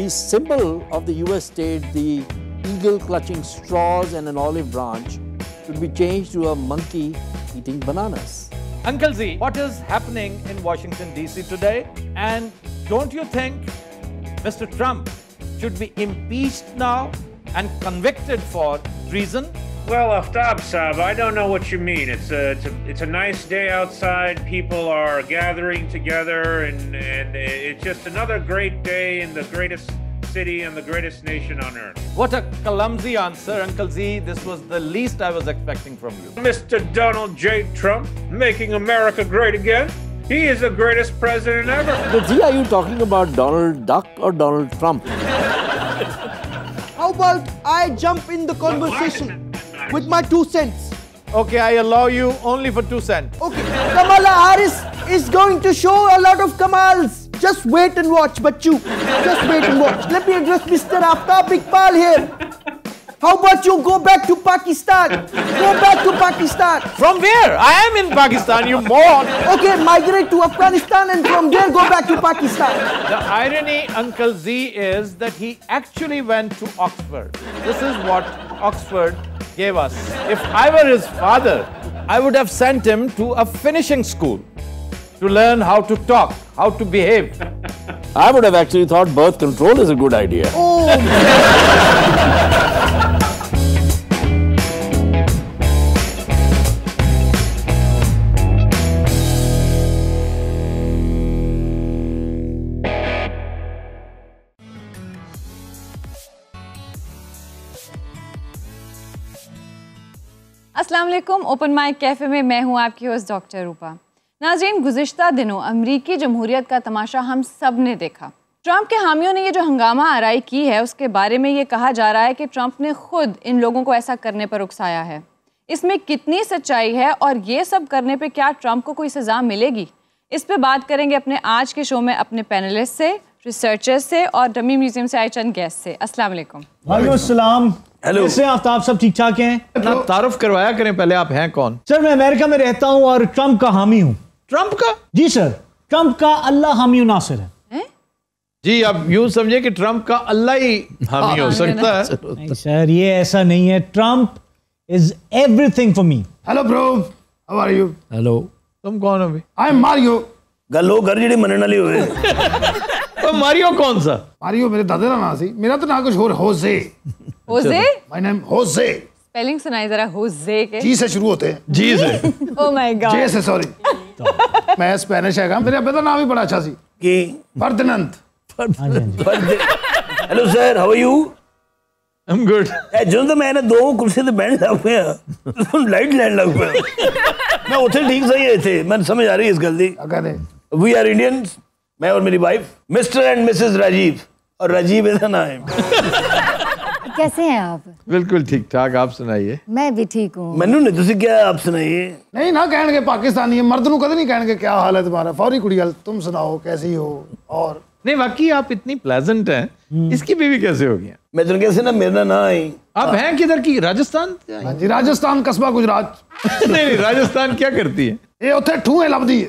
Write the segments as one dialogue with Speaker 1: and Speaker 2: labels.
Speaker 1: The symbol of the US state, the eagle clutching straws and an olive branch, should be changed to a monkey eating bananas.
Speaker 2: Uncle Z, what is happening in Washington, D.C. today? And don't you think Mr. Trump should be impeached now and convicted for treason?
Speaker 3: Well, Aftab Saab, I don't know what you mean. It's a, it's a, it's a nice day outside. People are gathering together, and, and it's just another great day in the greatest city and the greatest nation on earth.
Speaker 2: What a clumsy answer, Uncle Z. This was the least I was expecting from you.
Speaker 3: Mr. Donald J. Trump, making America great again. He is the greatest president ever.
Speaker 1: But Z, are you talking about Donald Duck or Donald Trump?
Speaker 4: How about I jump in the conversation with my two cents?
Speaker 2: Okay, I allow you only for two cents.
Speaker 4: Okay, Kamala Harris is going to show a lot of Kamals. Just wait and watch, Bachu. Just wait and watch. Let me address Mr. Aftab Iqbal here. How about you go back to Pakistan? Go back to Pakistan.
Speaker 2: From where? I am in Pakistan, you moron.
Speaker 4: Okay, migrate to Afghanistan and from there go back to Pakistan.
Speaker 2: The irony, Uncle Z, is that he actually went to Oxford. This is what Oxford gave us. If I were his father, I would have sent him to a finishing school to learn how to talk, how to behave.
Speaker 1: I would have actually thought birth control is a good idea.
Speaker 4: Oh,
Speaker 5: علیکم، open mic cafe میں میں ہوں آپ کی host doctor Rupa. ناظرین، گزشتہ دنوں امریکی جمہوریت کا تماشا ہم سب نے دیکھا۔ ٹرمپ کے حامیوں نے یہ جو ہنگامہ آرائی کی ہے، اس کے بارے میں یہ کہا جا رہا ہے کہ ٹرمپ نے خود ان لوگوں کو ایسا کرنے پر اکسایا ہے۔ اس میں کتنی سچائی ہے اور یہ سب کرنے پہ کیا ٹرمپ کو کوئی سزا ملے گی؟ اس پہ بات کریں گے اپنے آج کے شو میں اپنے پینلسٹ سے۔ ریسرچر سے اور ڈمی میوزیم سے آئے چند گیسٹ سے۔ السلام علیکم۔
Speaker 6: وعلیکم السلام۔ ہیلو سے آفتاب سب ٹھیک ٹھاک ہیں؟
Speaker 2: تعارف کروایا کریں پہلے آپ ہیں کون؟
Speaker 6: سر میں امریکہ میں رہتا ہوں اور ٹرمپ کا حامی ہوں۔
Speaker 2: ٹرمپ کا؟
Speaker 6: جی سر ٹرمپ کا اللہ حامی و ناصر ہے۔
Speaker 2: جی آپ یوں سمجھے کہ ٹرمپ کا اللہ ہی حامی ہو سکتا ہے۔
Speaker 6: سر یہ ایسا نہیں ہے۔ Trump is everything for me
Speaker 7: hello bro how are you
Speaker 1: hello
Speaker 2: تم کون ہو بھائی
Speaker 7: آئی ایم
Speaker 8: ماریو گلو گھر جڑے منن والے ہوئے۔
Speaker 2: تو ماریو کون سا
Speaker 7: Mario ਮੇਰੇ ਦਾਦੇ ਦਾ ਨਾਂ ਸੀ ਮੇਰਾ ਤਾਂ ਨਾਂ ਕੁਝ ਹੋਰ Jose
Speaker 5: Jose
Speaker 7: My name Jose
Speaker 5: spelling سنائی ذرا ہوزے کے
Speaker 7: جی سے شروع ہوتے ہیں
Speaker 2: جی سے
Speaker 5: او مائی
Speaker 7: جے
Speaker 5: گاڈ
Speaker 7: سے سوری ਮੈਂ ਸਪੈਨਿਸ਼ ਹੈਗਾ ਮੇਰੇ ਅੱਬੇ ਦਾ ਨਾਮ ਵੀ ਬੜਾ ਅੱਛਾ ਸੀ
Speaker 8: ਕੀ
Speaker 7: Ferdinand
Speaker 8: hello sir how are you
Speaker 2: I'm good.
Speaker 8: ਇਹ ਜਦੋਂ ਤਾਂ ਮੈਂ ਨਾ ਦੋ ਕੁਰਸੀ ਤੇ ਬਹਿਣ ਲੱਗ ਪਿਆ ਤੁਹਾਨੂੰ ਲਾਈਟ ਲੈਣ ਲੱਗ ਪਿਆ ਮੈਂ ਉੱਥੇ ਠੀਕ ਸਹੀ ਹੈ ਇੱਥੇ ਮੈਨੂੰ ਸਮਝ ਆ ਰਹੀ ਹੈ ਇਸ ਗੱਲ ਦੀ
Speaker 7: ਆ ਕਹਿੰਦੇ
Speaker 8: ਵੀ ਆਰ ਇੰਡੀਅਨਸ میں اور میری wife Mr and Mrs Rajiv اور راجیو از این آئی
Speaker 9: کیسے ہیں آپ؟
Speaker 2: بالکل ٹھیک ٹھاک آپ سنائیے۔
Speaker 9: میں بھی ٹھیک ہوں۔
Speaker 8: مینو نے تو کیا آپ سنائیے؟
Speaker 7: نہیں نہ کہن گے پاکستانی ہے مرد نو کدے نہیں کہن گے کیا حال ہے تمہارا؟ فوری کڑی حال تم سناؤ کیسی ہو؟ اور؟
Speaker 2: نہیں واقعی آپ اتنی پلیزنٹ ہیں۔ اس کی بیوی کیسے ہو
Speaker 8: گیا میں تو کیسے نا میرا نہ آئی
Speaker 2: آپ ہیں کدھر کی؟ راجستھان؟
Speaker 7: ہاں جی راجستھان قصبہ
Speaker 2: گجرات۔ نہیں راجستھان کیا کرتی ہے؟
Speaker 7: یہ اتنے ٹھوئے لبدی ہے۔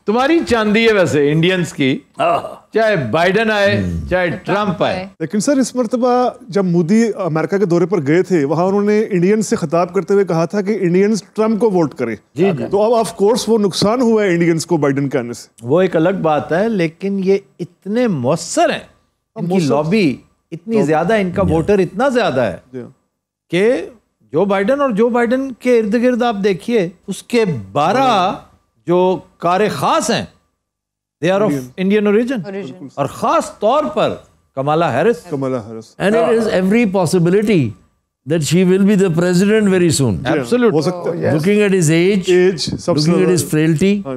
Speaker 2: تمہاری چاندی ہے ویسے انڈینز کی۔ چاہے بائیڈن آئے چاہے ٹرمپ آئے۔
Speaker 10: لیکن سر اس مرتبہ جب مودی امریکہ کے دورے پر گئے تھے وہاں انہوں نے انڈینز سے خطاب کرتے ہوئے کہا تھا کہ انڈینز ٹرمپ کو ووٹ کریں۔ تو اب آف کورس وہ نقصان ہوا ہے انڈینز کو بائیڈن کے آنے سے۔
Speaker 2: وہ ایک الگ بات ہے لیکن یہ اتنے مؤثر ہیں۔ ان کی لابی اتنی زیادہ ان کا ووٹر اتنا زیادہ ہے کہ جو بائیڈن اور جو بائیڈن کے ارد گرد آپ دیکھیے اس کے بارہ جو کار خاص ہیں they are of Indian origin اور خاص طور پر Kamala
Speaker 10: Harris. Harris
Speaker 1: And it is every possibility that she will be the president very soon.
Speaker 2: Absolute
Speaker 10: ہو سکتا ہے
Speaker 1: Looking at his age, age his
Speaker 10: زیادہ-
Speaker 1: frailty,
Speaker 10: ہاں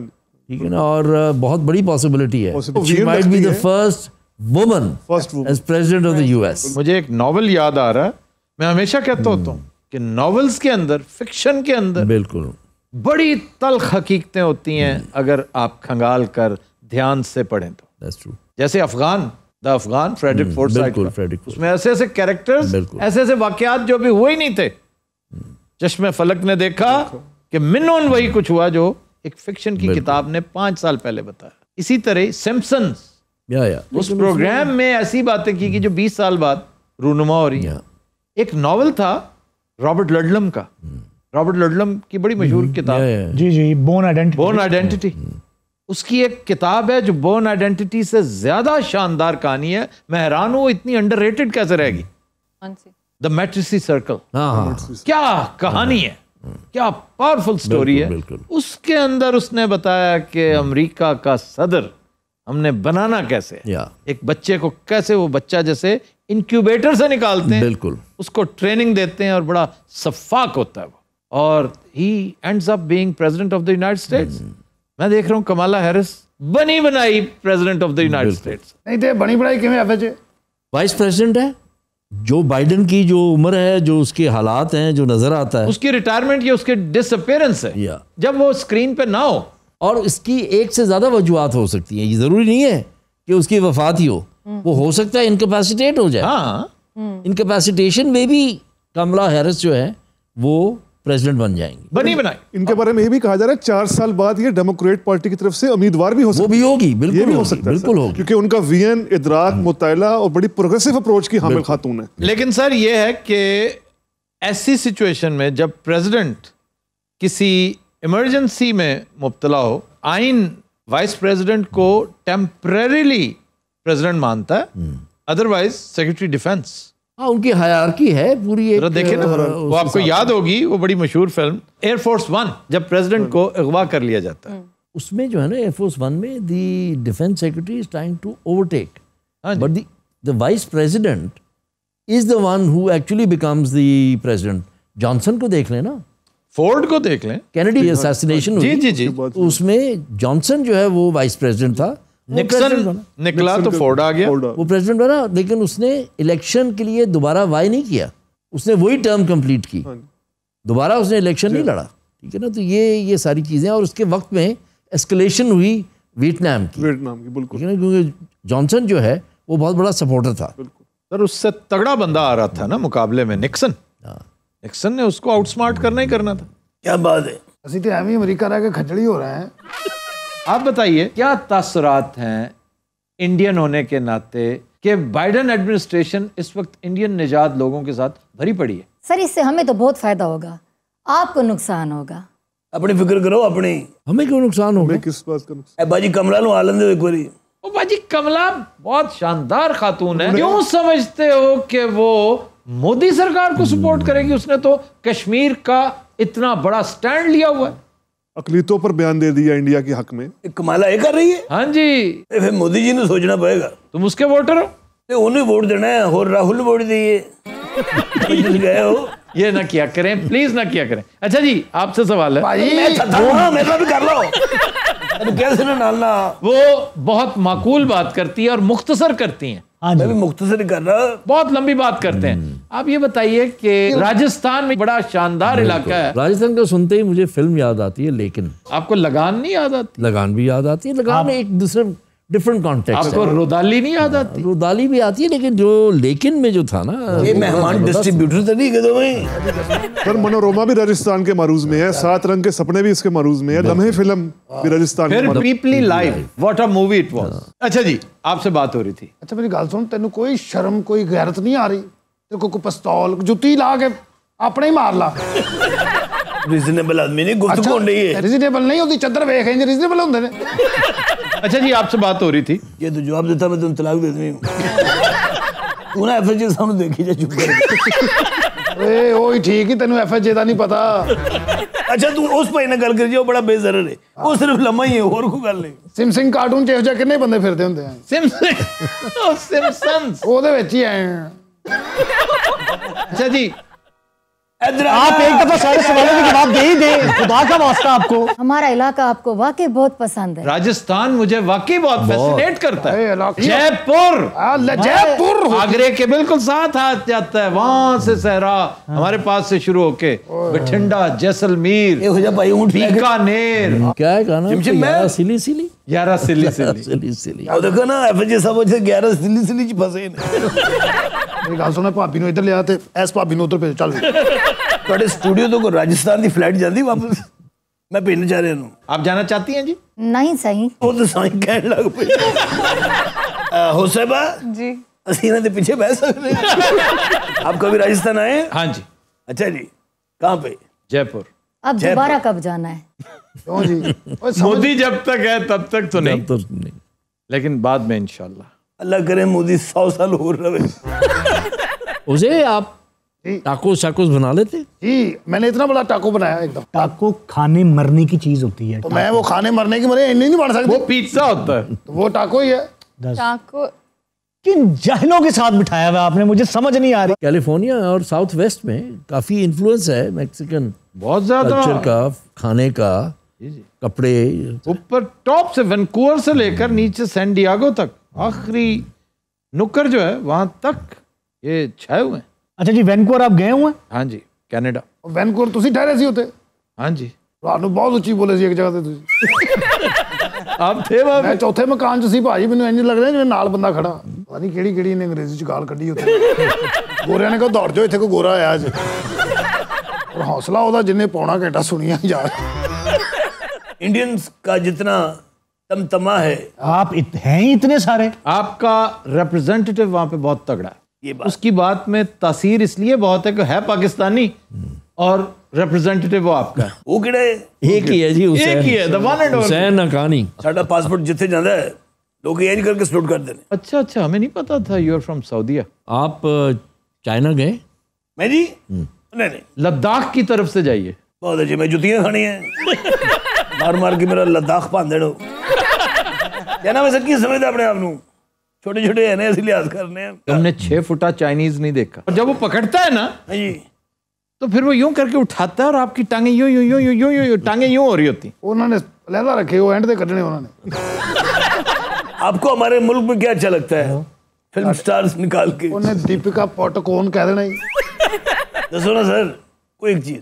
Speaker 1: ٹھیک ہے نا اور بہت بڑی پاسبلٹی ہے
Speaker 10: Possibility
Speaker 1: she might be
Speaker 10: لگتی
Speaker 1: the
Speaker 10: ہے۔
Speaker 1: first woman
Speaker 10: First woman.
Speaker 1: as president of the US.
Speaker 2: مجھے ایک ناول یاد آ رہا ہے میں ہمیشہ کہتا ہوتا ہوں کہ ناولز کے اندر فکشن کے اندر
Speaker 1: بالکل
Speaker 2: بڑی تلخ حقیقتیں ہوتی ہیں اگر آپ کھنگال کر دھیان سے پڑھیں تو۔
Speaker 1: That's true.
Speaker 2: جیسے Afghan the Afghan Frederick Forsyth
Speaker 1: بالکل،
Speaker 2: کا۔
Speaker 1: فریڈرک
Speaker 2: اس میں ایسے ایسے کیریکٹرز
Speaker 1: بالکل۔
Speaker 2: ایسے ایسے واقعات جو بھی ہوئے ہی نہیں تھے۔ چشم فلک نے دیکھا کہ منون وہی کچھ ہوا جو ایک فکشن کی کتاب نے پانچ سال پہلے بتایا۔ اسی طرح سمپسنز
Speaker 1: یا یا
Speaker 2: اس پروگرام میں ایسی باتیں کی کہ جو بیس سال بعد رونما ہو رہی ہیں۔ ایک ناول تھا رابرٹ لڈلم کا۔ رابرٹ لڈلم کی بڑی مشہور کتاب.
Speaker 1: یا یا
Speaker 6: جی جی بون آئیڈینٹی
Speaker 2: بون آئیڈینٹی اس کی ایک کتاب ہے جو بون آئیڈینٹی سے زیادہ شاندار کہانی ہے. میں حیران ہوں وہ اتنی انڈر ریٹڈ کیسے رہے گی؟ دا میٹریسی سرکل کیا کہانی ہے. کیا پاورفل سٹوری ہے۔ اس کے اندر اس نے بتایا کہ امریکہ کا صدر ہم نے بنانا کیسے ایک بچے کو کیسے وہ بچہ جیسے انکیوبیٹر سے نکالتے ہیں.
Speaker 1: بالکل.
Speaker 2: اس کو ٹریننگ دیتے ہیں اور بڑا شفاق ہوتا ہے وہ. اور he ends up being president of the United States میں دیکھ رہا ہوں کمالا ہیرس بنی بنائی president of the United States
Speaker 7: نہیں تے بنی بنائی کیویں آفے جے
Speaker 1: وائس پریزیڈنٹ ہے جو بائیڈن کی جو عمر ہے جو اس کے حالات ہیں جو نظر آتا ہے۔
Speaker 2: اس کی ریٹائرمنٹ یا اس کے ڈس اپیرنس ہے جب وہ اسکرین پہ نہ ہو۔
Speaker 1: اور اس کی ایک سے زیادہ وجوہات ہو سکتی ہیں۔ یہ ضروری نہیں ہے کہ اس کی وفات ہی ہو۔ وہ ہو سکتا ہے انکیپیسیٹیٹ ہو جائے۔
Speaker 2: ہاں۔
Speaker 1: انکیپیسیٹیشن میں بھی کملا ہیرس جو ہے وہ پریزیڈنٹ بن جائیں گی۔
Speaker 2: بنی بنائی۔
Speaker 10: ان کے بارے میں یہ بھی کہا جا رہا ہے چار سال بعد یہ ڈیموکریٹ پارٹی کی طرف سے امیدوار بھی ہو
Speaker 1: وہ
Speaker 10: سکتا
Speaker 1: بھی ہوگی
Speaker 10: یہ
Speaker 1: بالکل
Speaker 10: بھی ہو سکتا ہے
Speaker 1: بالکل ہوگی۔
Speaker 10: کیونکہ ان کا وین ادراک مطالعہ اور بڑی پروگریسو اپروچ کی حامل خاتون ہے
Speaker 2: لیکن سر یہ ہے کہ ایسی سچویشن میں جب پریزیڈنٹ کسی ایمرجنسی میں مبتلا ہو آئین وائس پریزیڈنٹ کو ٹیمپریریلی پریزیڈنٹ مانتا ہے ادروائز سیکرٹری ڈیفense
Speaker 1: ہاں ان کی ہیرارکی ہے پوری ایک
Speaker 2: دیکھیں نا وہ آپ کو یاد ہوگی وہ بڑی مشہور فلم ایئر فورس ون جب پریزیڈنٹ کو اغوا کر لیا جاتا ہے۔
Speaker 1: اس میں جو ہے نا ایئر فورس ون میں the defence secretary is trying to overtake
Speaker 2: ہاں جی۔
Speaker 1: But the the vice president is the one who actually becomes the president Johnson کو دیکھ لیں نا۔
Speaker 2: فورڈ کو دیکھ لیں۔
Speaker 1: کینیڈی اساسینیشن
Speaker 2: جی جی جی۔
Speaker 1: اس میں جانسن جو ہے وہ وائس پریزیڈنٹ تھا۔
Speaker 2: نکسن نکلا تو فورڈ آ گیا۔
Speaker 1: وہ پریزیڈنٹ بنا لیکن اس نے الیکشن کے لیے دوبارہ وائی نہیں کیا۔ اس نے وہی ٹرم کمپلیٹ کی۔ ہاں جی۔ دوبارہ اس نے الیکشن نہیں جی۔ لڑا۔ ٹھیک ہے نا؟ تو یہ یہ ساری چیزیں اور اس کے وقت میں اسکلیشن ہوئی ویٹ نام کی۔
Speaker 10: ویٹ نام کی بالکل۔
Speaker 1: ٹھیک ہے نا؟ کیونکہ جانسن جو ہے وہ بہت بڑا سپورٹر تھا۔
Speaker 2: سر اس سے تگڑا بندہ آ رہا تھا نا مقابلے میں نکسن۔ ہاں۔ نکسن نے اس کو آؤٹ اسمارٹ کرنا ہی کرنا تھا۔
Speaker 1: کیا بات ہے؟
Speaker 7: امریکہ رہ کے کھچڑی ہو رہا ہے۔
Speaker 2: آپ بتائیے کیا تاثرات ہیں انڈین ہونے کے ناطے کہ بائیڈن ایڈمنسٹریشن اس وقت انڈین نجات لوگوں کے ساتھ بھری پڑی ہے؟
Speaker 9: سر اس سے ہمیں تو بہت فائدہ ہوگا۔ آپ کو نقصان ہوگا۔
Speaker 1: اپنی فکر کرو اپنی۔ ہمیں کیوں نقصان ہوگا؟
Speaker 10: کس بات کا نقصان؟
Speaker 1: اے باجی کمرہ لو آلن دے ایک باری
Speaker 2: او باجی کملا بہت شاندار خاتون ہے۔ کیوں سمجھتے ہو کہ وہ مودی سرکار کو سپورٹ کرے گی؟ اس نے تو کشمیر کا اتنا بڑا سٹینڈ لیا ہوا ہے۔
Speaker 10: اقلیتوں پر بیان دے دیا انڈیا کے حق میں
Speaker 1: کمالا یہ کر رہی ہے
Speaker 2: ہاں جی
Speaker 1: پھر مودی جی نے سوچنا پڑے گا
Speaker 2: تم اس کے ووٹر ہو
Speaker 1: انہیں ووٹ دینا ہے اور راہل ووٹ دیے گئے ہو
Speaker 2: یہ نہ کیا کریں پلیز نہ کیا کریں اچھا جی آپ سے سوال ہے
Speaker 1: کر لو کیسے
Speaker 2: وہ بہت معقول بات کرتی ہے اور مختصر کرتی ہیں
Speaker 1: میں
Speaker 6: جی۔
Speaker 1: بھی مختصر کر رہا
Speaker 2: بہت لمبی بات کرتے ہیں۔ آپ یہ بتائیے کہ راجستھان میں بڑا شاندار علاقہ ہے۔
Speaker 1: راجستھان کا سنتے ہی مجھے فلم یاد آتی ہے لیکن
Speaker 2: آپ کو لگان نہیں یاد آتی؟
Speaker 1: لگان بھی یاد آتی ہے لگان ایک دوسرے ڈفرنٹ کانٹیکٹ
Speaker 2: کو رودالی نہیں یاد آتی؟
Speaker 1: رودالی بھی آتی ہے لیکن جو لیکن میں جو تھا نا یہ مہمان ڈسٹریبیوٹر تو نہیں گدو
Speaker 10: میں پر منورما بھی راجستھان کے معروض میں ہے سات رنگ کے سپنے بھی اس کے معروض میں ہے لمحے فلم بھی راجستھان کے معروض
Speaker 2: پھر Peepli Live what a movie it was اچھا جی آپ سے بات ہو رہی تھی۔
Speaker 7: اچھا میری گل سن تینوں کوئی شرم کوئی غیرت نہیں آ رہی؟ تیرے کو کوئی پستول جوتی لا کے اپنے ہی مار لا۔
Speaker 1: ریزنیبل آدمی نہیں گفتگو اچھا، ہو رہی ہے۔
Speaker 7: ریزنیبل نہیں ہوتی چدر ویخ ہیں ریزنیبل ہوندے نے۔
Speaker 2: اچھا جی آپ سے بات ہو رہی تھی۔
Speaker 1: یہ تو جواب دیتا میں تم طلاق دیتا ہوں انہوں ایف ایچ جی سامنے دیکھی جا چپ کر
Speaker 7: اے اوہی ٹھیک ہی تینوں ایف ایچ جی دا نہیں پتا۔
Speaker 1: اچھا تو اس پہ انہیں گل کر جی وہ بڑا بے ضرر ہے۔ وہ صرف لمحہ ہی ہے اور کو گل نہیں۔
Speaker 7: سم سنگ کارٹون چہو جا کنے بندے پھرتے ہوندے ہیں۔ سم
Speaker 2: سنگ
Speaker 7: سم سنگ وہ دے وچ ہی ہیں۔
Speaker 2: اچھا جی
Speaker 6: آپ ایک دفعہ سارے سوالوں کے جواب دے ہی دیں۔ خدا کا واسطہ آپ کو۔
Speaker 9: ہمارا علاقہ آپ کو واقعی بہت پسند ہے۔
Speaker 2: راجستھان مجھے واقعی بہت فیسنیٹ کرتا ہے۔
Speaker 7: علاقہ-
Speaker 2: جے پور
Speaker 7: اللہ جے پور
Speaker 2: آگرے کے بالکل ساتھ ہاتھ جاتا ہے۔ وہاں سے صحرا ہمارے پاس سے شروع ہو کے بٹھنڈا جیسلمیر بیکانیر۔
Speaker 1: کیا ہے کہنا
Speaker 8: جمشید میں-
Speaker 1: گیارہ سلی سلی۔
Speaker 2: سلی
Speaker 8: اب دیکھو نا ایف جی صاحب سے گیارہ سلی سلی جی پھنسے
Speaker 7: میری گل سنا بھابی نو ادھر لے آتے ایس بھابی نو ادھر پہ چل۔
Speaker 8: تہاڈے سٹوڈیو تو راجستھان دی فلائٹ جاندی واپس؟ میں پنڈ جا رہا ہوں۔
Speaker 2: آپ جانا چاہتی ہیں جی؟
Speaker 9: نہیں صحیح۔
Speaker 8: وہ تو صحیح کہنے لگ پئی حسیبہ
Speaker 5: جی۔
Speaker 8: اسی انہاں دے پیچھے بیٹھ سکتے آپ کبھی راجستھان آئے ہیں؟
Speaker 2: ہاں جی۔
Speaker 8: اچھا جی کہاں پہ
Speaker 2: جے پور۔
Speaker 9: اب دوبارہ کب جانا ہے؟
Speaker 7: کیوں جی؟
Speaker 2: مودی جب تک ہے تب تک تو نہیں۔
Speaker 1: تو نہیں۔
Speaker 2: لیکن بعد میں انشاءاللہ۔
Speaker 8: اللہ کرے مودی سو سال اور رہے۔
Speaker 1: اسے آپ ٹاکوز شاکوز بنا لیتے؟
Speaker 7: جی میں نے اتنا بڑا ٹاکو بنایا ایک دم۔
Speaker 6: ٹاکو کھانے مرنے کی چیز ہوتی ہے۔
Speaker 7: تو میں وہ کھانے مرنے کی مرے نہیں بن
Speaker 2: وہ
Speaker 7: سکتی
Speaker 2: پیزا ہوتا ہے۔
Speaker 7: تو وہ ٹاکو ہی ہے۔
Speaker 5: ٹاکو۔
Speaker 6: کن جہلوں کے ساتھ بٹھایا ہوا آپ نے؟ مجھے سمجھ نہیں آ رہی۔
Speaker 1: کیلیفورنیا اور ساؤتھ ویسٹ میں کافی انفلوئنس ہے میکسیکن
Speaker 2: بہت زیادہ۔
Speaker 1: کلچر کا کھانے کا۔ کپڑے
Speaker 2: اوپر ٹاپ سے وینکوور سے لے کر نیچے سین ڈیاگو تک آخری نکر جو ہے وہاں تک یہ چھائے ہوئے ہیں
Speaker 6: اچھا جی وینکور آپ گئے ہوئے ہیں
Speaker 2: ہاں جی کینیڈا
Speaker 7: وینکور تسی ٹھہرے سی ہوتے
Speaker 2: ہاں جی
Speaker 7: ਤੁਹਾਨੂੰ ਬਹੁਤ ਉੱਚੀ ਬੋਲੇ ਸੀ ਇੱਕ ਜਗ੍ਹਾ ਤੇ ਤੁਸੀਂ
Speaker 2: آپ تھے وہاں
Speaker 7: ਮੈਂ ਚੌਥੇ ਮਕਾਨ 'ਚ ਸੀ ਭਾਜੀ ਮੈਨੂੰ ਇੰਜ ਲੱਗ ਰਿਹਾ ਜਿਵੇਂ ਨਾਲ ਬੰਦਾ ਖੜਾ ਪਤਾ ਨਹੀਂ ਕਿਹੜੀ ਕਿਹੜੀ ਨੇ ਅੰਗਰੇਜ਼ੀ 'ਚ ਗਾਲ ਕੱਢੀ ਉੱਥੇ ਗੋਰਿਆਂ ਨੇ ਕਿਹਾ ਦੌੜ ਜਾਓ ਇੱਥੇ ਕੋਈ ਗੋਰਾ ਆਇਆ ਅੱਜ ਔਰ ਹੌਸਲਾ ਉਹਦਾ ਜਿੰਨੇ ਪੌਣਾ ਘੰਟਾ ਸੁਣੀਆਂ ਯਾਰ
Speaker 8: انڈینز کا جتنا تم تمتما
Speaker 6: ہے۔ آپ ہیں ہی اتنے سارے۔
Speaker 2: آپ کا ریپرزینٹیو وہاں پہ بہت تگڑا ہے۔ اس کی بات میں تاثیر اس لیے بہت ہے کہ ہے پاکستانی اور ریپرزینٹیو آپ کا
Speaker 8: وہ کہڑا ہے؟
Speaker 1: ایک ہی ہے جی
Speaker 2: ایک ہی ہے دا ون اینڈ
Speaker 1: حسین اکانی
Speaker 8: ساڈا پاسپورٹ جتھے جاندا ہے لوگ یہ کر کے سلوٹ کر دینے
Speaker 2: اچھا اچھا ہمیں نہیں پتا تھا یو آر فرام سعودیہ
Speaker 1: آپ چائنا گئے؟
Speaker 8: میں جی؟ نہیں نہیں۔
Speaker 2: لداخ کی طرف سے جائیے۔
Speaker 8: بہت اچھے میں جوتیاں کھانی ہیں۔ مار مار کے میرا لداخ پان دینو یا میں سکی سمجھ سمجھتا اپنے آپنوں چھوٹے چھوٹے ہیں نا اسی لحاظ کرنے
Speaker 2: ہیں۔ تم نے چھے فٹا چائنیز نہیں دیکھا۔ جب وہ پکڑتا ہے نا
Speaker 8: ہاں جی۔
Speaker 2: تو پھر وہ یوں کر کے اٹھاتا ہے اور آپ کی ٹانگیں یوں یوں یوں یوں یوں یوں ٹانگیں یوں ہو رہی ہوتی۔
Speaker 7: انہوں نے علیحدہ رکھے وہ اینڈ دے کٹنے انہوں نے۔
Speaker 8: آپ کو ہمارے ملک میں کیا اچھا لگتا ہے؟ فلم سٹارز نکال کے۔
Speaker 7: انہیں دیپکا پوٹکون کہہ دینا ہی
Speaker 8: دسو نا سر کوئی ایک چیز۔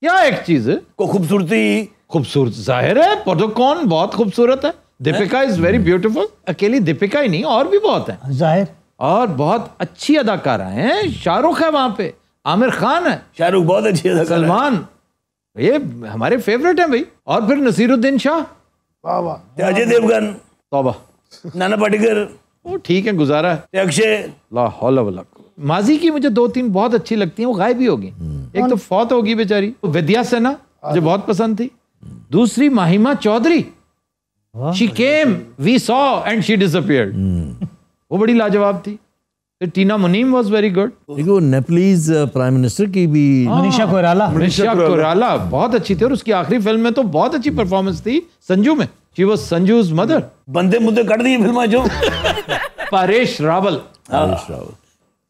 Speaker 2: کیا ایک چیز۔ ہے
Speaker 8: کوئی خوبصورتی
Speaker 2: خوبصورت ظاہر ہے پوٹوکون بہت خوبصورت ہے۔ دیپکا از ویری بیوٹیفل اکیلی دیپکا ہی نہیں اور بھی بہت ہے
Speaker 6: ظاہر۔
Speaker 2: اور بہت اچھی اداکارہ ہیں شاہ رخ ہے وہاں پہ عامر خان ہے۔
Speaker 8: شاہ رخ بہت اچھی اداکارہ
Speaker 2: سلمان یہ ہمارے فیوریٹ ہیں بھائی۔ اور پھر نصیر الدین شاہ
Speaker 8: اجے دیوگن۔
Speaker 2: توبہ۔
Speaker 8: نانا پاٹیکر۔
Speaker 2: وہ ٹھیک ہے گزارا ہے۔
Speaker 8: اکشے۔
Speaker 2: لا حول ولا ماضی کی مجھے دو تین بہت اچھی لگتی ہیں وہ غائب ہی ہوگی۔ ایک تو فوت ہوگی بیچاری۔ ودیا سینا مجھے بہت پسند تھی۔ دوسری Mahima Chaudhry. She came we saw and she this وہ بڑی لاجواب تھی۔ Tina Munim was very
Speaker 1: good Nepalese prime minister کی بھی
Speaker 6: منیشا کوئرالا۔
Speaker 2: منشا کورالا بہت اچھی تھی اور اس کی آخری فلم میں تو بہت اچھی پرفارمنس تھی سنجو میں۔ شی واز سنجوز مدر
Speaker 8: بندے مدے کٹ فلمیں جو۔
Speaker 2: پاریش راول۔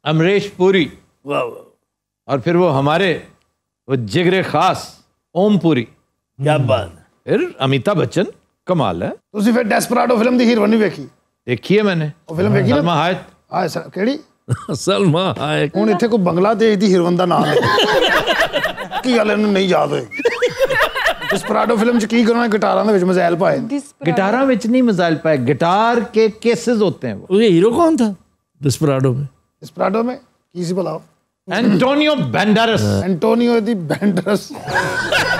Speaker 2: امریش پوری۔ اور پھر وہ ہمارے وہ جگر خاص اوم پوری۔
Speaker 8: کیا بات
Speaker 2: امیتابھ بچن کمال ہے۔
Speaker 7: ਤੁਸੀਂ ਫਿਰ ਡੈਸਪਰਾਡੋ ਫਿਲਮ ਦੀ ਹੀਰੋਇਨ ਵੇਖੀ
Speaker 2: دیکھی ہے میں نے۔
Speaker 7: ਉਹ ਫਿਲਮ ਵੇਖੀ ਨਾ
Speaker 2: سلمہ حایت
Speaker 7: ਆ ਸਰ ਕਿਹੜੀ
Speaker 1: سلمہ حایت
Speaker 7: ਹੁਣ ਇੱਥੇ ਕੋਈ ਬੰਗਲਾਦੇਸ਼ ਦੀ ਹੀਰੋਇਨ ਦਾ ਨਾਮ ਹੈ ਕੀ ਗੱਲ ਇਹਨੂੰ ਨਹੀਂ ਯਾਦ ਹੋਏਗੀ ਡੈਸਪਰਾਡੋ ਫਿਲਮ 'ਚ ਕੀ ਕਰਨਾ ਗਿਟਾਰਾਂ ਦੇ ਵਿੱਚ ਮਜ਼ਾਇਲ ਪਾਏ ਨੇ।
Speaker 2: گٹاروں وچ نہیں مزائل پائے گٹار کے کیسز ہوتے ہیں وہ۔
Speaker 1: یہ ہیرو کون تھا؟ ڈسپراڈو میں۔
Speaker 7: ਡੈਸਪਰਾਡੋ ਮੇ ਕੀ ਸੀ ਭਲਾ
Speaker 2: ਉਹ? Antonio
Speaker 6: Banderas. اینٹونیو دی بینڈرس۔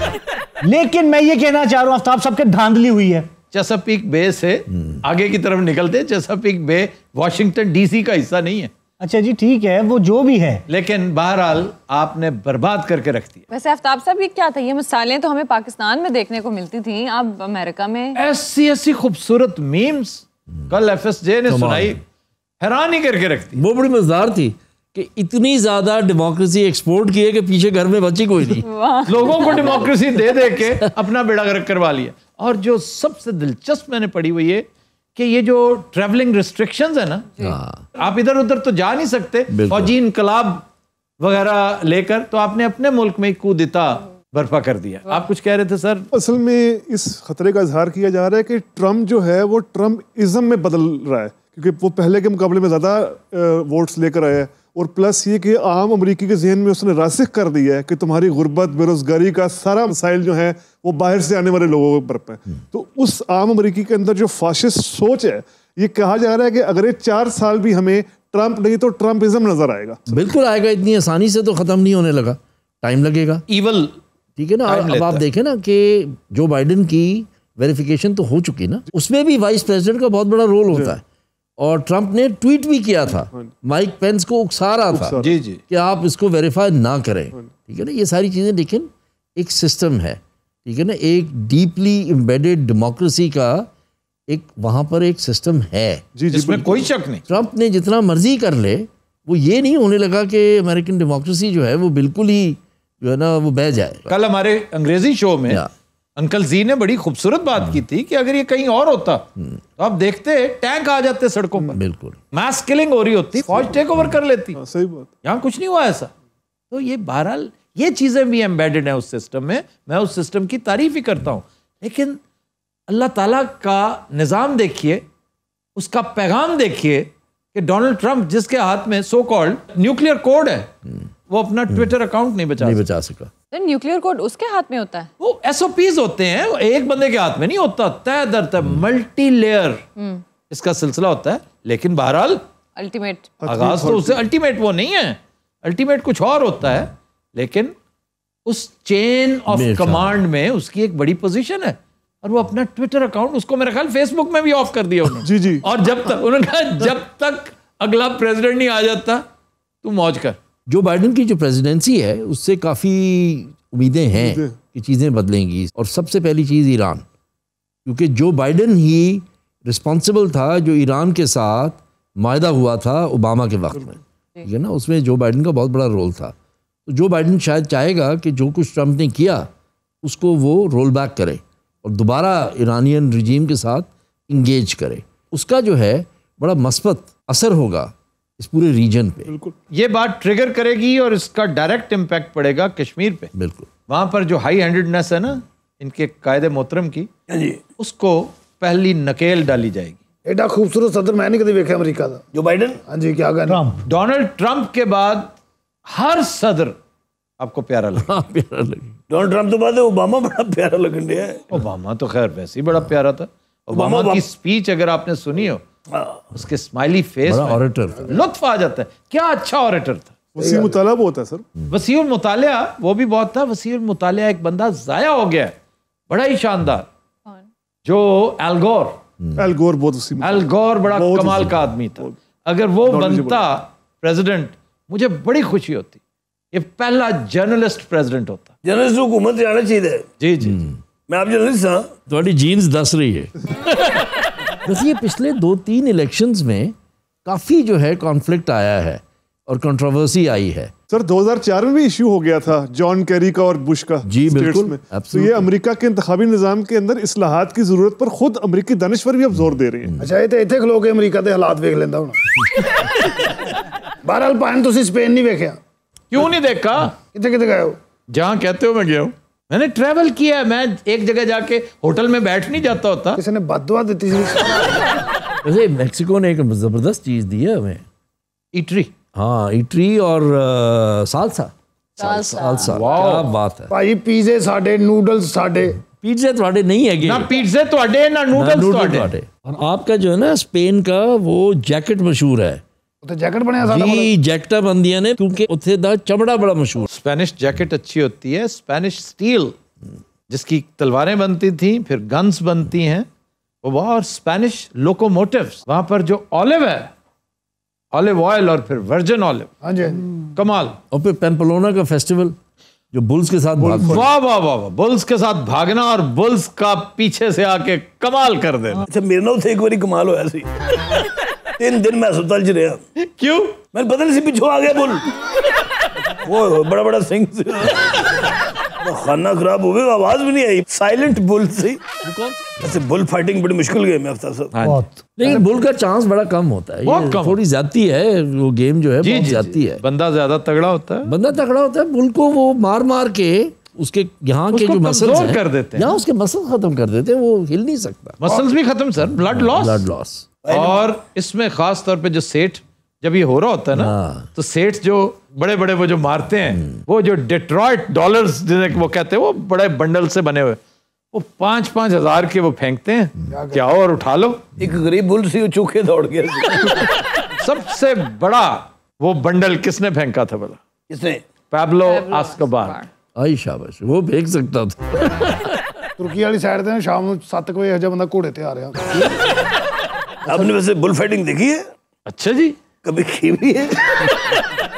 Speaker 6: لیکن میں یہ کہنا چاہ رہا ہوں آفتاب سب کے دھاندلی ہوئی ہے۔
Speaker 2: چیسا پیک بے سے آگے کی طرف نکلتے Chesapeake Bay Washington D C کا حصہ نہیں ہے۔
Speaker 6: اچھا جی ٹھیک ہے وہ جو بھی ہے۔
Speaker 2: لیکن بہرحال آپ نے برباد کر کے رکھ دیا۔
Speaker 5: ویسے آفتاب صاحب یہ کیا تھا؟ یہ مثالیں تو ہمیں پاکستان میں دیکھنے کو ملتی تھیں آپ امریکہ میں۔
Speaker 2: ایسی ایسی خوبصورت میمز کل ایف ایس جے نے سنائی حیران ہی کر کے رکھ دی۔
Speaker 1: وہ بڑی مزدار تھی۔ کہ اتنی زیادہ ڈیموکریسی ایکسپورٹ کی ہے کہ پیچھے گھر میں بچی کوئی نہیں۔
Speaker 2: لوگوں کو ڈیموکریسی دے دے کے اپنا بیڑا گرک کروا لیا۔ اور جو سب سے دلچسپ میں نے پڑھی وہ یہ کہ یہ جو ٹریولنگ ریسٹرکشنز ہیں نا آپ ادھر ادھر تو جا نہیں سکتے۔ فوجی انقلاب وغیرہ لے کر تو آپ نے اپنے ملک میں کو دیتا برپا کر دیا۔ آپ کچھ کہہ رہے تھے سر؟
Speaker 10: اصل میں اس خطرے کا اظہار کیا جا رہا ہے کہ ٹرمپ جو ہے وہ ٹرمپ ازم میں بدل رہا ہے کیونکہ وہ پہلے کے مقابلے میں زیادہ ووٹس لے کر آیا ہے۔ اور پلس یہ کہ عام امریکی کے ذہن میں اس نے راسخ کر دیا ہے کہ تمہاری غربت بے روزگاری کا سارا مسائل جو ہیں وہ باہر سے آنے والے لوگوں پر پہ تو اس عام امریکی کے اندر جو فاشسٹ سوچ ہے یہ کہا جا رہا ہے کہ اگر یہ چار سال بھی ہمیں ٹرمپ نہیں تو ٹرمپزم نظر آئے گا۔
Speaker 1: بالکل آئے گا اتنی آسانی سے تو ختم نہیں ہونے لگا۔ ٹائم لگے گا۔
Speaker 2: ایول
Speaker 1: ٹھیک ہے نا؟ اب آپ دیکھیں نا کہ جو بائیڈن کی ویریفیکیشن تو ہو چکی نا اس میں بھی وائس پریزیڈنٹ کا بہت بڑا رول ہوتا ہے۔ اور ٹرمپ نے ٹویٹ بھی کیا تھا مائک پینس کو اکسا رہا تھا
Speaker 2: جی جی۔
Speaker 1: کہ آپ اس کو ویریفائی نہ کریں۔ ٹھیک ہے نا؟ یہ ساری چیزیں لیکن ایک سسٹم ہے۔ ٹھیک ہے نا؟ ایک ڈیپلی امبیڈیڈ ڈیموکریسی کا ایک وہاں پر ایک سسٹم ہے۔
Speaker 2: جی جس میں کوئی شک نہیں۔
Speaker 1: ٹرمپ نے جتنا مرضی کر لے وہ یہ نہیں ہونے لگا کہ امریکن ڈیموکریسی جو ہے وہ بالکل ہی جو ہے نا وہ بہ جائے۔
Speaker 2: کل ہمارے انگریزی شو میں انکل زی نے بڑی خوبصورت بات کی تھی کہ اگر یہ کہیں اور ہوتا تو آپ دیکھتے ٹینک آ جاتے سڑکوں پر۔
Speaker 1: بالکل۔
Speaker 2: میس کلنگ ہو رہی ہوتی فوج ٹیک اوور کر لیتی۔
Speaker 10: صحیح بات۔
Speaker 2: یہاں کچھ نہیں ہوا ایسا۔ تو یہ بہرحال یہ چیزیں بھی ایمبیڈڈ ہیں اس سسٹم میں۔ میں اس سسٹم کی تعریف ہی کرتا ہوں۔ لیکن اللہ تعالیٰ کا نظام دیکھیے اس کا پیغام دیکھیے کہ ڈونلڈ ٹرمپ جس کے ہاتھ میں سو کالڈ نیوکلیر کوڈ ہے وہ اپنا ٹویٹر اکاؤنٹ نہیں بچا
Speaker 1: نہیں بچا سکا۔
Speaker 5: نیوکلیر کوڈ اس کے ہاتھ میں ہوتا ہے۔
Speaker 2: وہ ایس او پیز ہوتے ہیں ایک بندے کے ہاتھ میں نہیں ہوتا طے در طے ملٹی لیئر اس کا سلسلہ ہوتا ہے۔ لیکن بہرحال
Speaker 5: الٹیمیٹ
Speaker 2: آغاز تو اسے الٹیمیٹ وہ نہیں ہے۔ الٹیمیٹ کچھ اور ہوتا ہے لیکن اس چین آف کمانڈ میں۔ اس کی ایک بڑی پوزیشن ہے۔ اور وہ اپنا ٹویٹر اکاؤنٹ اس کو میرا خیال فیس بک میں بھی آف کر دیا انہوں
Speaker 10: جی جی۔
Speaker 2: اور جب تک انہوں نے کہا جب تک اگلا پریزیڈنٹ نہیں آ جاتا تو موج کر۔
Speaker 1: جو بائیڈن کی جو پریزیڈنسی ہے اس سے کافی امیدیں ہیں کہ چیزیں بدلیں گی۔ اور سب سے پہلی چیز ایران۔ کیونکہ جو بائیڈن ہی رسپانسبل تھا جو ایران کے ساتھ معاہدہ ہوا تھا اوباما کے وقت میں۔ ٹھیک ہے نا؟ اس میں جو بائیڈن کا بہت بڑا رول تھا۔ تو جو بائیڈن شاید چاہے گا کہ جو کچھ ٹرمپ نے کیا اس کو وہ رول بیک کرے اور دوبارہ ایرانین رجیم کے ساتھ انگیج کرے۔ اس کا جو ہے بڑا مثبت اثر ہوگا۔ اس پورے ریجن پہ۔
Speaker 2: بالکل۔ یہ بات ٹریگر کرے گی اور اس کا ڈائریکٹ امپیکٹ پڑے گا کشمیر پہ۔
Speaker 1: بالکل۔
Speaker 2: وہاں پر جو ہائی ہینڈیڈنیس ہے نا ان کے قائد محترم کی
Speaker 8: جی۔
Speaker 2: اس کو پہلی نکیل ڈالی جائے گی۔
Speaker 7: ایڈا خوبصورت صدر میں نہیں کدی ویکھا امریکہ دا
Speaker 8: جو بائیڈن؟
Speaker 7: ہاں جی کیا کہنا
Speaker 2: ڈونلڈ ٹرمپ کے بعد ہر صدر آپ کو پیارا لگا
Speaker 1: ہاں پیارا لگے۔
Speaker 8: ڈونلڈ ٹرمپ تو بعد اوباما بڑا پیارا لگن دیا ہے۔
Speaker 2: اوباما تو خیر ویسے ہی بڑا پیارا تھا۔ اوباما کی سپیچ اگر آپ نے سنی ہو اس کے اسمائلی فیس
Speaker 1: بڑا آریٹر تھا۔
Speaker 2: لطف آ جاتا ہے۔ کیا اچھا آریٹر تھا۔
Speaker 10: وسیع مطالعہ وہ ہوتا ہے سر۔
Speaker 2: وسیع المطالعہ وہ بھی بہت تھا۔ وسیع المطالعہ ایک بندہ ضائع ہو گیا ہے۔ بڑا ہی شاندار۔ جو الگور
Speaker 10: ایل گور بہت وسیع
Speaker 2: الگور بڑا کمال کا آدمی تھا۔ اگر وہ بنتا پریزیڈنٹ مجھے بڑی خوشی ہوتی۔ یہ پہلا جرنلسٹ پریزیڈنٹ ہوتا۔
Speaker 8: جرنلسٹ حکومت جانا چاہیے۔
Speaker 2: جی جی
Speaker 8: میں آپ جرنلسٹ ہاں۔
Speaker 1: تھوڑی جینس دس رہی ہے۔ یہ پچھلے دو تین الیکشنز میں کافی جو ہے کانفلکٹ آیا ہے اور کنٹروورسی آئی ہے۔
Speaker 10: سر دو ہزار چار میں بھی ایشو ہو گیا تھا جان کیری کا اور بش کا
Speaker 1: جی، بالکل،
Speaker 10: میں۔ تو۔ یہ امریکہ کے انتخابی نظام کے اندر اصلاحات کی ضرورت پر خود امریکی دانشور بھی اب زور دے رہے ہیں۔
Speaker 7: اچھا یہ تو اتنے کھلو کے امریکہ دے حالات ویکھ لینا ہونا۔ بہرحال پائن تسی سپین نہیں ویکھیا۔
Speaker 2: کیوں نہیں دیکھا؟
Speaker 7: کتنے کتنے گئے ہو؟
Speaker 2: جہاں کہتے ہو میں گیا ہوں۔ میں نے ٹریول کیا ہے میں ایک جگہ جا کے ہوٹل میں بیٹھ نہیں جاتا ہوتا۔
Speaker 7: کسی نے بد دعا دیتی
Speaker 1: ویسے میکسیکو نے ایک زبردست چیز دی ہے ہمیں۔
Speaker 2: اٹری
Speaker 1: ہاں اٹری اور سالسا۔ سالسا۔ کیا بات ہے۔
Speaker 7: بھائی پیزے ساڈے نوڈلز ساڈے۔
Speaker 1: پیزے تھوڑے نہیں ہے
Speaker 2: نہ پیزے تھوڑے نہ نوڈلز تھوڑے
Speaker 1: اور آپ کا جو ہے نا اسپین کا وہ جیکٹ مشہور ہے۔
Speaker 7: ਉੱਥੇ ਜੈਕਟ
Speaker 1: ਬਣਿਆ ਸਾਡਾ ਜੀ ਜੈਕਟਾਂ ਬੰਦੀਆਂ ਨੇ ਕਿਉਂਕਿ ਉੱਥੇ ਦਾ ਚਮੜਾ
Speaker 2: ਬੜਾ ਮਸ਼ਹੂਰ। ਸਪੈਨਿਸ਼ ਜੈਕਟ ਅੱਛੀ ਹੁੰਦੀ ਹੈ جس کی تلواریں بنتی تھیں پھر گنس بنتی ہیں وہ بہت اسپینش لوکوموٹیوس وہاں پر جو آلو ہے
Speaker 1: آلو آئل اور پھر ورجن آلو کمال اور پھر پیمپلونا
Speaker 2: کا فیسٹیول جو بلز کے ساتھ واہ واہ واہ واہ بلز کے ساتھ بھاگنا اور بلز کا
Speaker 8: پیچھے سے آ کے کمال کر دینا اچھا میرے نال سے ایک بار کمال ہوا
Speaker 2: سی
Speaker 8: تین دن میں اسپتال چ رہا کیوں؟ میں بدن سی پیچھو آ گیا بول۔ وہ بڑا بڑا سنگھ خانہ خراب ہوئے آواز بھی نہیں آئی۔ سائلنٹ بول سی۔ ایسے بول فائٹنگ بڑی مشکل گیم
Speaker 1: ہے افتاب صاحب۔ ہاں جی۔ لیکن بول کا چانس
Speaker 2: بڑا
Speaker 1: کم
Speaker 2: ہوتا
Speaker 1: ہے۔ بہت کم۔ تھوڑی زیادتی ہے وہ
Speaker 2: گیم
Speaker 1: جو
Speaker 2: ہے
Speaker 1: جی،
Speaker 2: بہت
Speaker 1: جی،
Speaker 2: زیادتی ہے۔ بندہ زیادہ تگڑا
Speaker 1: ہوتا ہے۔ بندہ تگڑا ہوتا ہے بول کو وہ مار مار کے اس
Speaker 2: کے
Speaker 1: یہاں کے
Speaker 2: جو
Speaker 1: مسلز
Speaker 2: ہیں یہاں اس
Speaker 1: کے مسلز ختم کر دیتے ہیں وہ ہل نہیں سکتا۔ مسلز
Speaker 2: بھی ختم سر۔ بلڈ لاس بلڈ
Speaker 1: لاس اور
Speaker 2: اس میں خاص طور پہ جو سیٹ جب یہ ہو رہا ہوتا ہے نا ہاں۔ تو سیٹ جو بڑے بڑے وہ جو مارتے ہیں وہ جو ڈیٹرائٹ ڈالرز جنہیں وہ کہتے ہیں وہ بڑے بنڈل سے بنے ہوئے۔ وہ پانچ پانچ ہزار کے وہ پھینکتے ہیں۔ کیا ہو اور اٹھا
Speaker 8: لو۔ ایک غریب بل سی چوکے دوڑ گیا سب
Speaker 2: سے بڑا وہ بنڈل کس نے پھینکا تھا
Speaker 8: بلا
Speaker 2: کس نے؟
Speaker 1: پیبلو آسکبار آئی شابش وہ پھینک
Speaker 7: سکتا تھا۔ ترکی والی سائڈ تے شام 7 بجے ਹਜਾ ਬੰਦਾ ਘੋੜੇ ਤੇ ਆ ਰਿਹਾ
Speaker 8: آپ نے ویسے بل فائٹنگ دیکھی
Speaker 2: ہے؟ اچھا
Speaker 8: جی۔ کبھی کی بھی ہے؟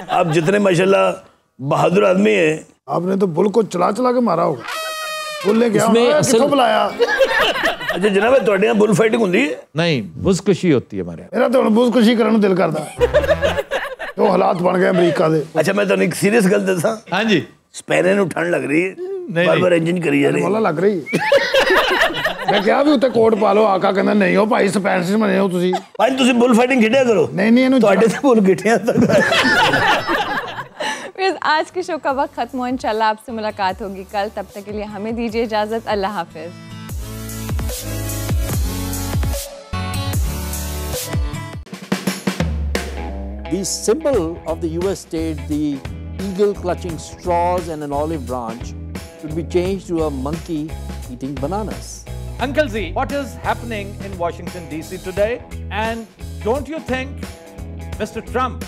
Speaker 8: آپ جتنے ماشاء اللہ بہادر
Speaker 7: آدمی ہیں۔ آپ نے تو بل کو چلا چلا کے مارا ہوگا۔
Speaker 1: بل
Speaker 7: نے
Speaker 1: کیا
Speaker 7: کتوں بلایا؟
Speaker 8: اچھا جناب ਤੁਹਾਡੇ ਨਾਲ ਬੁਲ ਫਾਈਟਿੰਗ ਹੁੰਦੀ ਹੈ
Speaker 2: ਨਹੀਂ ہوتی ہے ਹੈ میرا
Speaker 7: تو ਤਾਂ ਹੁਣ ਬੁਜ਼ਕੁਸ਼ੀ ਕਰਨ ਨੂੰ ਦਿਲ ਕਰਦਾ ਉਹ ਹਾਲਾਤ ਬਣ ਗਏ ਅਮਰੀਕਾ ਦੇ
Speaker 8: ਅੱਛਾ ਮੈਂ ਤੁਹਾਨੂੰ ਇੱਕ ਸੀਰੀਅਸ ਗੱਲ ਦੱਸਾਂ
Speaker 2: ਹਾਂਜੀ
Speaker 8: ਸਪੈਨਰ ਨੂੰ ਠੰਡ ਲੱਗ ਰਹੀ ਹੈ
Speaker 2: ਨਹੀਂ
Speaker 8: ਬਾਰ ਬਾਰ ਇੰਜਨ ਕਰੀ ਜਾ ਰਹੀ ਹੈ ਮੌਲਾ
Speaker 7: ਲੱਗ ਰਹੀ ਹੈ میں کیا بھی ہوتے کوٹ پالو آقا کہنا نہیں ہو پائی سپینسز میں نہیں ہو
Speaker 8: تسی بھائی تسی بول فائٹنگ گھٹیا
Speaker 7: کرو نہیں نہیں
Speaker 8: تو آٹے سے بول گھٹیا
Speaker 5: پھر آج کے شو کا وقت ختم ہو انشاءاللہ آپ سے ملاقات ہوگی کل تب تک کے لیے ہمیں دیجیے اجازت اللہ حافظ
Speaker 11: The symbol of the US state, the eagle clutching straws and an olive branch, should be changed to a monkey eating bananas.
Speaker 2: Uncle Z, what is happening in Washington, D.C. today? And don't you think Mr. Trump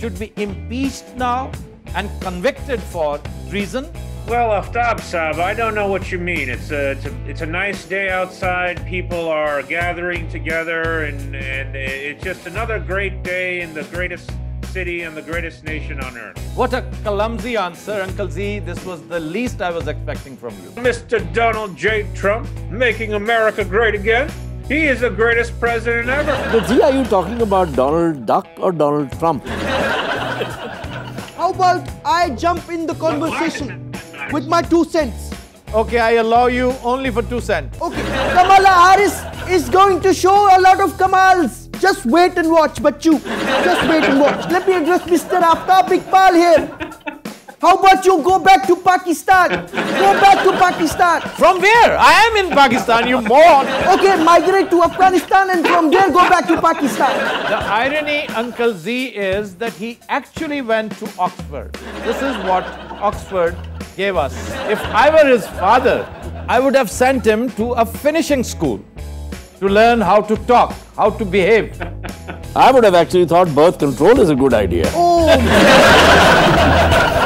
Speaker 2: should be impeached now and convicted for treason?
Speaker 3: Well, Aftab Saab, I don't know what you mean. It's a, it's a, it's a nice day outside. People are gathering together, and, and it's just another great day in the greatest city and the greatest nation on earth.
Speaker 2: What a clumsy answer, Uncle Z. This was the least I was expecting from you.
Speaker 3: Mr. Donald J. Trump, making America great again. He is the greatest president ever.
Speaker 11: But Z, are you talking about Donald Duck or Donald Trump?
Speaker 4: How about I jump in the conversation with my two cents?
Speaker 2: Okay, I allow you only for two cents.
Speaker 4: Okay, Kamala Harris is going to show a lot of Kamals. Just wait and watch, Bachu. Just wait and watch. Let me address Mr. Aftab Iqbal here. How about you go back to Pakistan? Go back to Pakistan.
Speaker 2: From where? I am in Pakistan, you moron.
Speaker 4: Okay, migrate to Afghanistan and from there go back to Pakistan.
Speaker 2: The irony, Uncle Z, is that he actually went to Oxford. This is what Oxford gave us. If I were his father, I would have sent him to a finishing school to learn how to talk, how to behave.
Speaker 11: I would have actually thought birth control is a good idea.
Speaker 4: Oh.